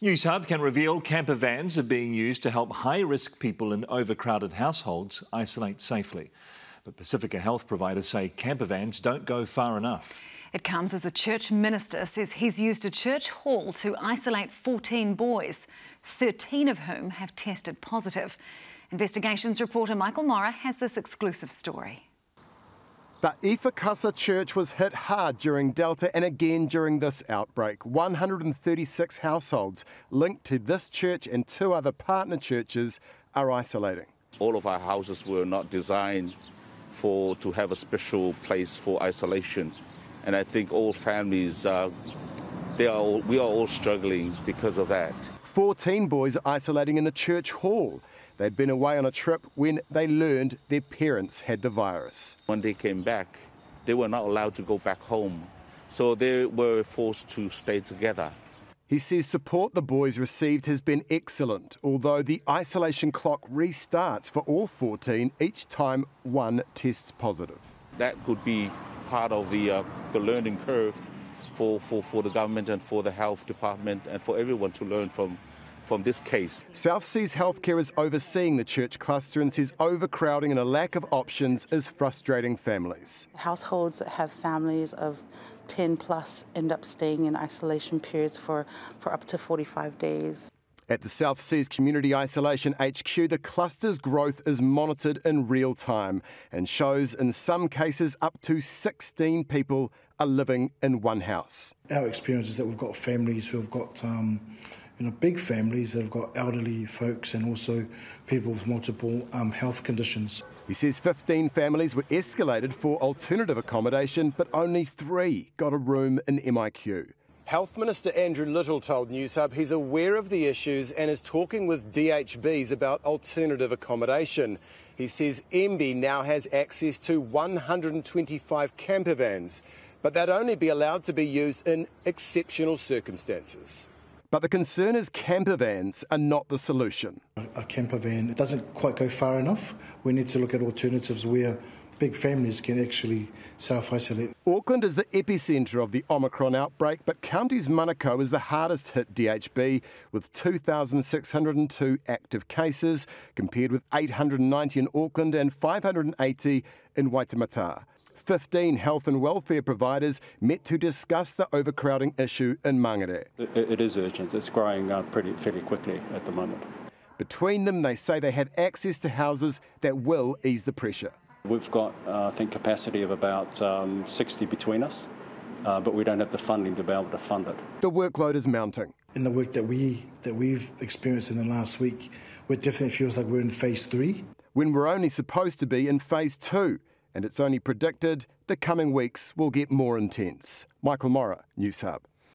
Newshub can reveal camper vans are being used to help high risk people in overcrowded households isolate safely. But Pacifica health providers say camper vans don't go far enough. It comes as a church minister says he's used a church hall to isolate 14 boys, 13 of whom have tested positive. Investigations reporter Michael Morrah has this exclusive story. The Ifakasa Church was hit hard during Delta and again during this outbreak. 136 households linked to this church and two other partner churches are isolating. All of our houses were not designed for to have a special place for isolation, and I think all families, uh, they are all, we are all struggling because of that. 14 boys are isolating in the church hall. They'd been away on a trip when they learned their parents had the virus. When they came back, they were not allowed to go back home, so they were forced to stay together. He says support the boys received has been excellent, although the isolation clock restarts for all 14 each time one tests positive. That could be part of the, uh, the learning curve for, for, for the government and for the health department and for everyone to learn from from this case. South Seas Healthcare is overseeing the church cluster and says overcrowding and a lack of options is frustrating families. Households that have families of 10 plus end up staying in isolation periods for, for up to 45 days. At the South Seas Community Isolation HQ, the cluster's growth is monitored in real time and shows in some cases up to 16 people are living in one house. Our experience is that we've got families who have got um, you know, big families that have got elderly folks and also people with multiple um, health conditions. He says 15 families were escalated for alternative accommodation, but only three got a room in MIQ. Health Minister Andrew Little told Newshub he's aware of the issues and is talking with DHBs about alternative accommodation. He says MB now has access to 125 camper vans, but they'd only be allowed to be used in exceptional circumstances. But the concern is camper vans are not the solution. A camper van doesn't quite go far enough. We need to look at alternatives where big families can actually self isolate. Auckland is the epicentre of the Omicron outbreak, but Counties Manukau is the hardest hit DHB with 2,602 active cases, compared with 890 in Auckland and 580 in Waitemata. 15 health and welfare providers met to discuss the overcrowding issue in Mangere. it, it is urgent. It's growing uh, pretty fairly quickly at the moment. Between them, they say they have access to houses that will ease the pressure. We've got, uh, I think, capacity of about um, 60 between us, uh, but we don't have the funding to be able to fund it. The workload is mounting. In the work that we that we've experienced in the last week, it definitely feels like we're in phase three. When we're only supposed to be in phase two and it's only predicted the coming weeks will get more intense. Michael Morrah, Newshub.